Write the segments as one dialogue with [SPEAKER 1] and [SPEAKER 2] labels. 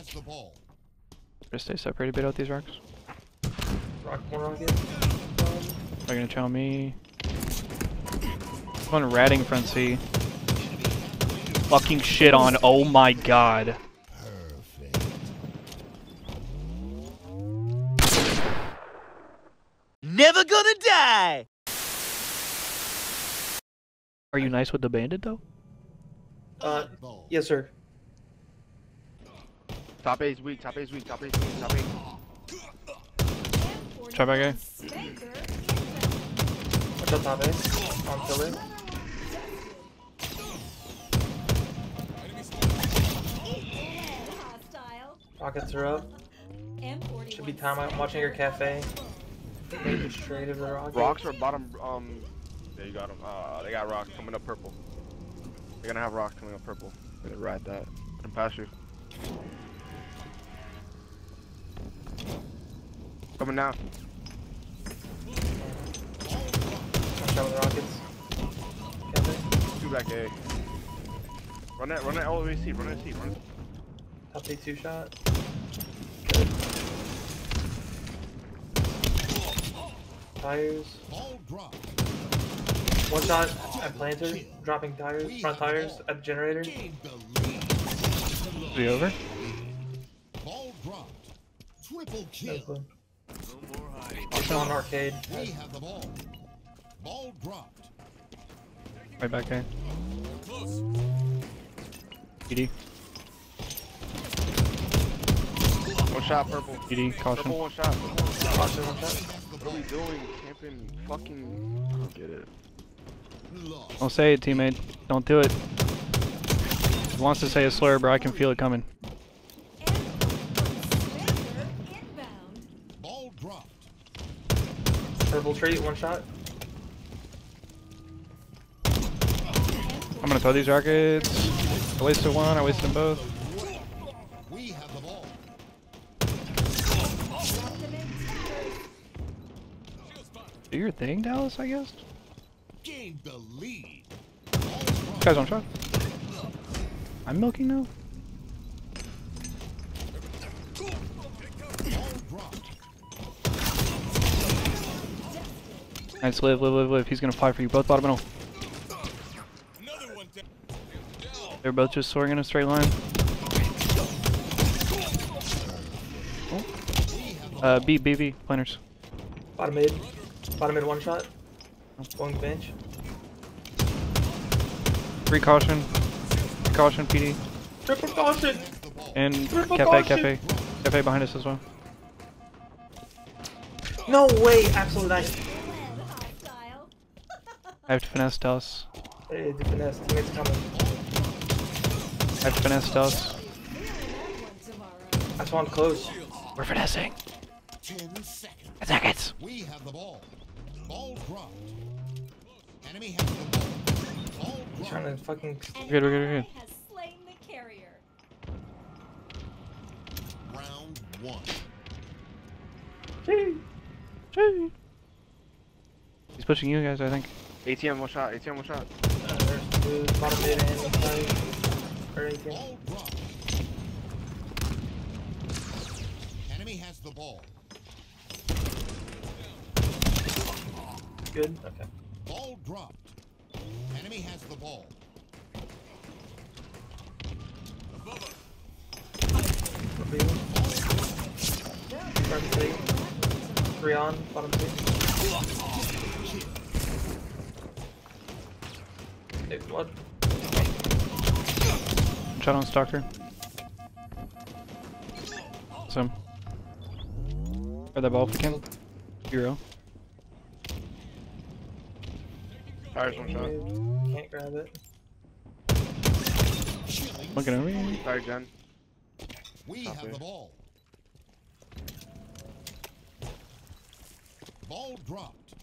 [SPEAKER 1] has the ball.
[SPEAKER 2] Just stay separated a bit out these rocks.
[SPEAKER 3] Rock one rocket.
[SPEAKER 2] They're gonna chow me. One ratting front C. Fucking shit on. Oh my god.
[SPEAKER 1] Perfect.
[SPEAKER 4] Never gonna die!
[SPEAKER 2] Are you nice with the bandit though?
[SPEAKER 3] Uh, yes, sir.
[SPEAKER 5] Top eight's weak, top eight's weak, top eight's weak, top eight.
[SPEAKER 2] Try back A.
[SPEAKER 3] Watch out top A. On pillar. Rockets are up. Should be time. I'm watching your cafe. Maybe straight of the rocket.
[SPEAKER 5] Rocks are bottom, um, there you got them. Uh, they got rocks coming up purple. They're gonna have rocks coming up purple. They're gonna ride that. And pass you. Coming now.
[SPEAKER 3] Watch out with the rockets. Cafe.
[SPEAKER 5] Two back A. Run that, run that all the way to C, run that C, run it.
[SPEAKER 3] Top A two shot. Tires.
[SPEAKER 1] Ball dropped.
[SPEAKER 3] One shot at planter. Dropping tires. Front tires at the generator.
[SPEAKER 1] Gained the.
[SPEAKER 2] Is he over?
[SPEAKER 1] Ball dropped. Triple kill.
[SPEAKER 3] Clue. Watch on arcade.
[SPEAKER 1] We have the ball. Ball dropped.
[SPEAKER 2] Right back A. PD.
[SPEAKER 5] One shot purple.
[SPEAKER 2] PD. Caution.
[SPEAKER 5] one shot. Purple one shot.
[SPEAKER 3] Watch it, one shot.
[SPEAKER 5] What are we doing? Camping fucking. I don't get it.
[SPEAKER 2] Don't say it, teammate. Don't do it. He wants to say a slur, bro. I can feel it coming.
[SPEAKER 3] Purple tree. One shot.
[SPEAKER 2] I'm gonna throw these rockets. I wasted one. I wasted them both.
[SPEAKER 1] We have the ball.
[SPEAKER 2] Do your thing, Dallas. I guess.
[SPEAKER 1] Gained the lead.
[SPEAKER 2] Guys on shot. I'm milking now. Nice, live, live, live, live. He's gonna fly for you. Both bottom middle. They're both just soaring in a straight line. Oh. Uh, B, B, B, planners.
[SPEAKER 3] Bottom mid. Bottom mid one shot. Going bench.
[SPEAKER 2] Three caution. Three caution, PD.
[SPEAKER 3] Triple caution.
[SPEAKER 2] And
[SPEAKER 3] Triple
[SPEAKER 2] cafe,
[SPEAKER 3] caution.
[SPEAKER 2] cafe. Cafe behind us as well.
[SPEAKER 3] No way. absolutely nice.
[SPEAKER 2] I have to finesse Dallas.
[SPEAKER 3] Hey, the finesse. Teammates coming.
[SPEAKER 2] I have to finesse Dallas.
[SPEAKER 3] I spawned close.
[SPEAKER 2] We're finessing.
[SPEAKER 1] Ten seconds.
[SPEAKER 2] Ten seconds.
[SPEAKER 1] We have the ball. Ball dropped. Enemy has the ball. Ball
[SPEAKER 3] I'm
[SPEAKER 1] dropped.
[SPEAKER 3] trying to fucking.
[SPEAKER 2] We're good, we're good, we're good.
[SPEAKER 6] Has slain the carrier.
[SPEAKER 1] Round one.
[SPEAKER 3] Gee.
[SPEAKER 2] He's pushing you guys, I think.
[SPEAKER 5] ATM one shot, ATM one shot.
[SPEAKER 3] Uh, there's two. Bottom mid and inside. Or anything.
[SPEAKER 1] Enemy has the ball.
[SPEAKER 3] Good. Okay.
[SPEAKER 1] Ball dropped. Enemy has the ball.
[SPEAKER 3] What beam? Front three. Three on. Bottom two. Hey, what?
[SPEAKER 2] Shot on Stalker. Some. Grab that ball if we can. Hero.
[SPEAKER 5] Tires one shot.
[SPEAKER 3] Can't grab it.
[SPEAKER 2] Looking over you.
[SPEAKER 5] Tire gen.
[SPEAKER 1] We
[SPEAKER 5] Copy.
[SPEAKER 1] have the ball. Ball dropped.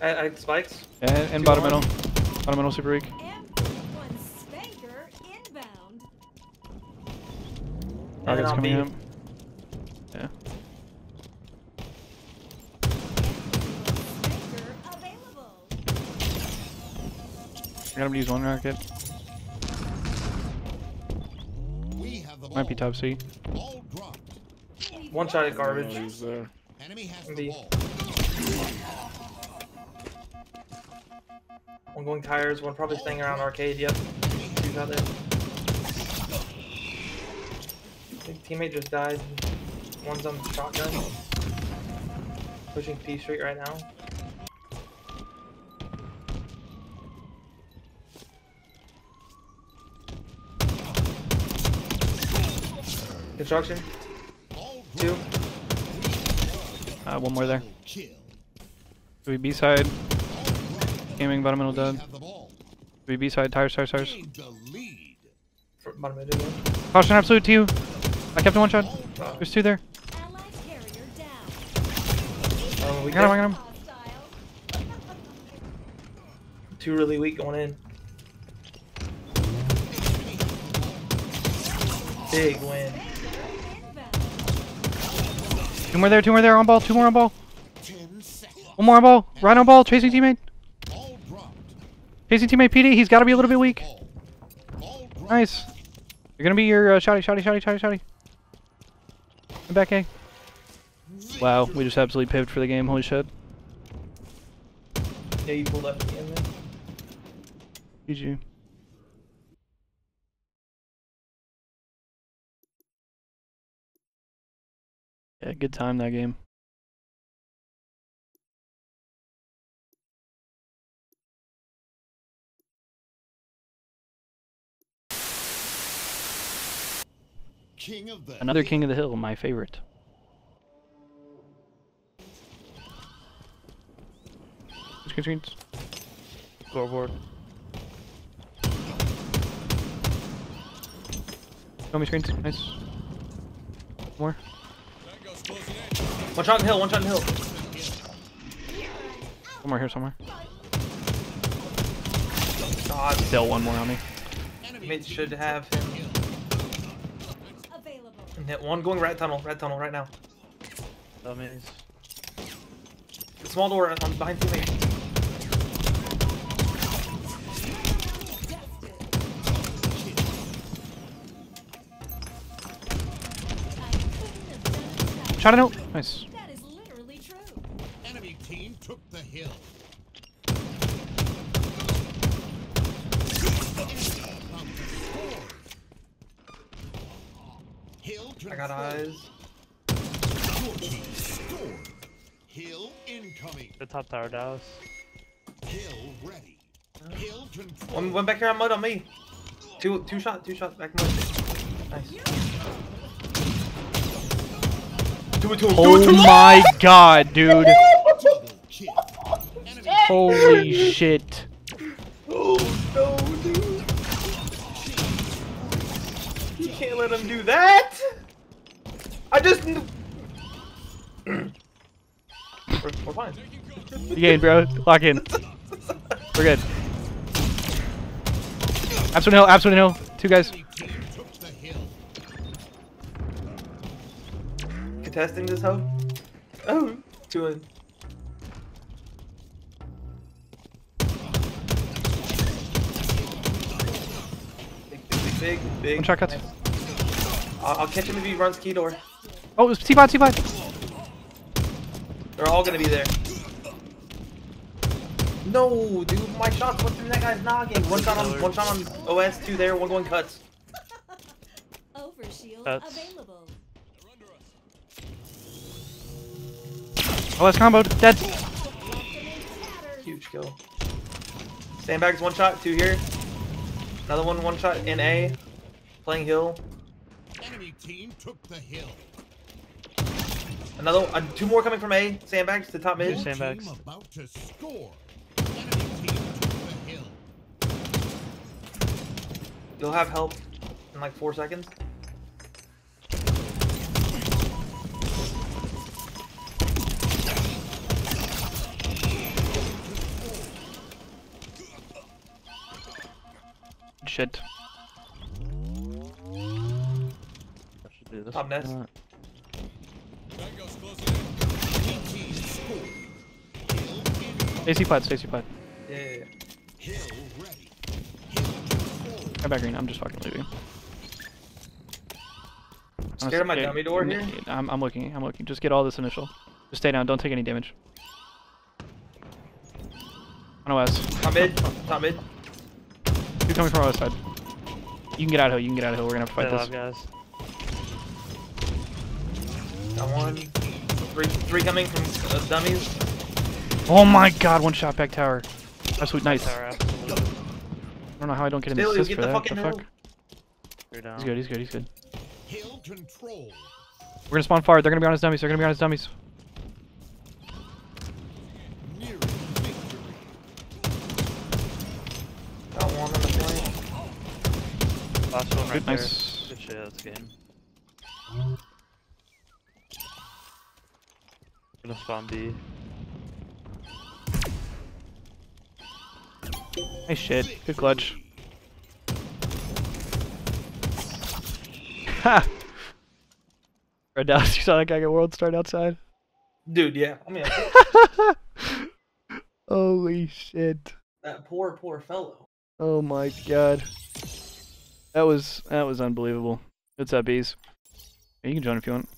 [SPEAKER 3] I, I spikes.
[SPEAKER 2] And, and bottom
[SPEAKER 3] on.
[SPEAKER 2] middle. Bottom middle super weak.
[SPEAKER 6] And one spanker inbound.
[SPEAKER 2] Rockets coming
[SPEAKER 3] B.
[SPEAKER 2] up. Yeah. I got him to use one rocket.
[SPEAKER 1] We have have the.
[SPEAKER 2] Might be top C.
[SPEAKER 3] One shot at garbage.
[SPEAKER 1] Enemy has
[SPEAKER 3] Maybe.
[SPEAKER 1] the
[SPEAKER 3] One going tires, one probably staying around arcade, yep. Two shot there. I think teammate just died. One's on shotgun. Pushing P Street right now. Construction. Two.
[SPEAKER 2] Uh, one more there.
[SPEAKER 1] Kill.
[SPEAKER 2] We B side. Gaming bottom middle
[SPEAKER 1] We
[SPEAKER 2] dead.
[SPEAKER 1] have the ball.
[SPEAKER 2] We B side. Tires, tires, tires.
[SPEAKER 1] Gained lead.
[SPEAKER 3] Bottom mid.
[SPEAKER 2] Caution absolute to you. I kept him one shot. There's two there.
[SPEAKER 6] Allied.
[SPEAKER 3] Um, we
[SPEAKER 2] got him, I
[SPEAKER 3] got
[SPEAKER 2] got him.
[SPEAKER 3] Two really weak going in. Big win.
[SPEAKER 6] Inbound.
[SPEAKER 2] Two more there, two more there. On ball, two more on ball. One more on ball. Right on ball. Chasing teammate.
[SPEAKER 1] Ball dropped.
[SPEAKER 2] Chasing teammate PD. He's got to be a little bit weak.
[SPEAKER 1] Ball. Ball dropped.
[SPEAKER 2] Nice. You're gonna be your uh, shotty, shotty, shotty, shotty, shotty. Come back A. Wow, we just absolutely pivoted for the game. Holy shit.
[SPEAKER 3] Yeah, you pulled up at the end there.
[SPEAKER 2] GG. Yeah, good time that game.
[SPEAKER 1] King of the
[SPEAKER 2] Another. King of the Hill, my favorite. Screen screens. Scoreboard. Show me screens. Nice. More.
[SPEAKER 3] One shot in the hill, one shot in the hill.
[SPEAKER 2] One more here somewhere.
[SPEAKER 3] God,
[SPEAKER 2] Still one more on me.
[SPEAKER 3] teammates should have him.
[SPEAKER 6] Available.
[SPEAKER 3] Hit one going red tunnel, red tunnel right now.
[SPEAKER 2] Oh, Dummies.
[SPEAKER 3] The small door on behind teammate.
[SPEAKER 2] Shot a note. Nice.
[SPEAKER 1] Hill incoming.
[SPEAKER 7] The top tower, Dallas.
[SPEAKER 1] Hill ready. Hill control.
[SPEAKER 3] One went back here on mud on me. Two two shot, two shots back mud. Nice. Do it to him, do it to
[SPEAKER 2] Oh
[SPEAKER 3] him!
[SPEAKER 2] my god, dude.
[SPEAKER 1] Double kill. Enemy
[SPEAKER 2] Holy shit.
[SPEAKER 3] Oh no, dude. You can't let him do that! I just kn- we're, we're fine.
[SPEAKER 2] You gained, bro. Lock in. We're good. Absolute hill, absolute hill. Two guys.
[SPEAKER 1] enemy team took the hill.
[SPEAKER 3] Contesting this hoe? Oh, two in. Big, big, big.
[SPEAKER 2] One shot cuts.
[SPEAKER 3] I'll, I'll catch him if he runs key door.
[SPEAKER 2] Oh, C-bot, C-bot.
[SPEAKER 3] They're all gonna be there. No, dude, my shots went through that guy's noggin. One shot on, one shot on OS, two there, one going cuts.
[SPEAKER 6] Overshield
[SPEAKER 7] That's-
[SPEAKER 6] available.
[SPEAKER 2] Oh, that's comboed. Dead.
[SPEAKER 3] Huge kill. Sandbags, one shot, two here. Another one, one shot in A. Playing hill.
[SPEAKER 1] Enemy team took the hill.
[SPEAKER 3] Another, uh, two more coming from A. Sandbags to top mid.
[SPEAKER 7] Two sandbags.
[SPEAKER 1] Team about to score. Enemy team took the hill.
[SPEAKER 3] You'll have help in like four seconds.
[SPEAKER 2] Shit.
[SPEAKER 7] I should do this.
[SPEAKER 3] Top nest.
[SPEAKER 1] Incoming.
[SPEAKER 2] AC plat, AC plat.
[SPEAKER 3] Yeah, yeah, yeah.
[SPEAKER 1] Hill ready. Hill control.
[SPEAKER 2] Come back green. I'm just fucking leaving.
[SPEAKER 3] Scared of my
[SPEAKER 2] Honestly,
[SPEAKER 3] dummy door here?
[SPEAKER 2] n- I'm, I'm looking. I'm looking. Just get all this initial. Just stay down. Don't take any damage. On OS.
[SPEAKER 3] Top mid. Top mid.
[SPEAKER 2] Two coming from OS side. You can get out of hill. You can get out of hill. We're gonna have to
[SPEAKER 7] Stay
[SPEAKER 2] fight
[SPEAKER 7] alive,
[SPEAKER 2] this.
[SPEAKER 7] guys.
[SPEAKER 3] Got one. Three, three coming from uh, dummies.
[SPEAKER 2] Oh my god, one shot back tower. That's sweet. Nice.
[SPEAKER 7] Tower,
[SPEAKER 2] I don't know how I don't get an
[SPEAKER 3] Still,
[SPEAKER 2] assist
[SPEAKER 3] get
[SPEAKER 2] for
[SPEAKER 3] the
[SPEAKER 2] that. What the fuck?
[SPEAKER 7] down.
[SPEAKER 2] He's good. He's good. He's good.
[SPEAKER 1] Hill control.
[SPEAKER 2] We're gonna spawn forward. They're gonna be on his dummies. They're gonna be on his dummies.
[SPEAKER 3] Got one on the flank.
[SPEAKER 7] Last one right
[SPEAKER 2] Good,
[SPEAKER 7] there.
[SPEAKER 2] nice.
[SPEAKER 7] Good shit, that's game. Gonna spawn B.
[SPEAKER 2] Nice shit. Good clutch. Ha! Red Dallas, you saw that guy get world start outside?
[SPEAKER 3] Dude, yeah. I mean,
[SPEAKER 2] Holy shit.
[SPEAKER 3] that poor, poor fellow.
[SPEAKER 2] Oh my god. That was that was unbelievable. What's up, bees? You can join if you want.